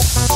Bye.